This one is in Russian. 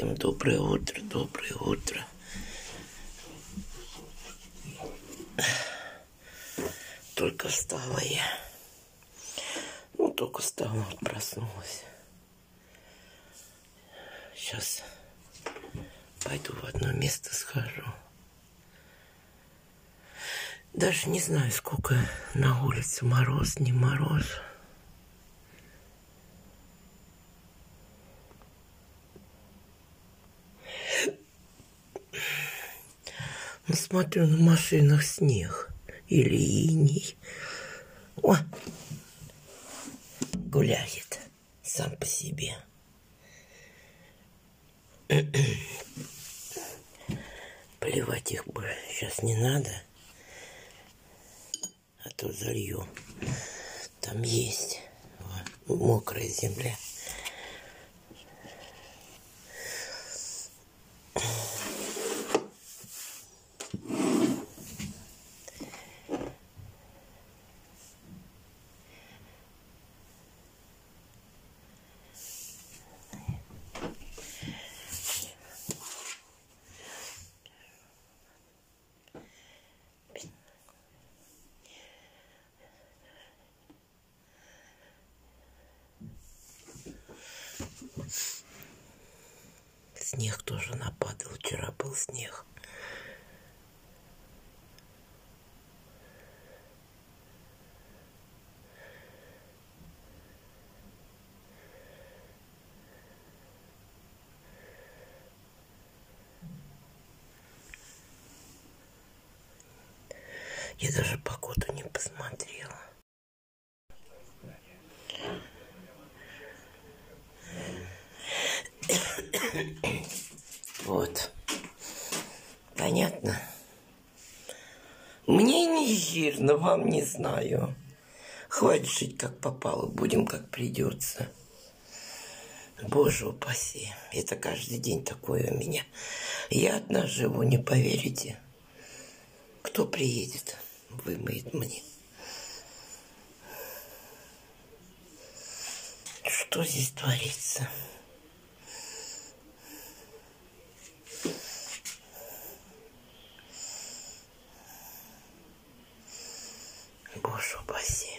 Всем доброе утро, доброе утро. Только встала я. Ну, только встала, проснулась. Сейчас пойду в одно место схожу. Даже не знаю, сколько на улице мороз, не мороз. Смотрю, на машинах снег или иней. О, гуляет сам по себе. Поливать их бы сейчас не надо, а то залью. Там есть вот, мокрая земля. Снег тоже нападал. Вчера был снег. Я даже погоду не посмотрела. Вот. Понятно? Мне не жирно, вам не знаю. Хватит жить как попало, будем как придется. Боже упаси, это каждый день такое у меня. Я одна живу, не поверите. Кто приедет, вымоет мне. Что здесь творится? 我说不行。